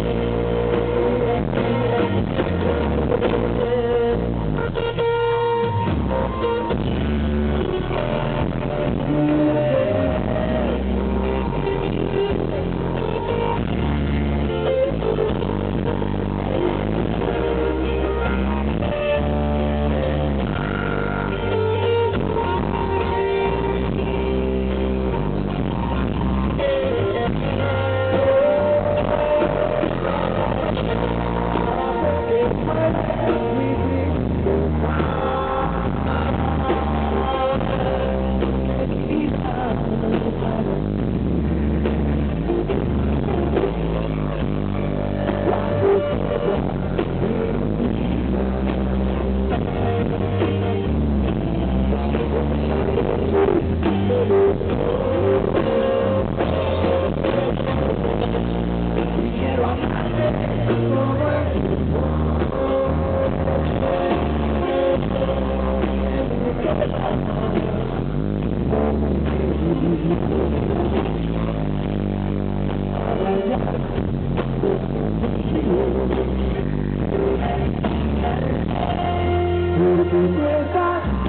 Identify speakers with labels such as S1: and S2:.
S1: a mí. Because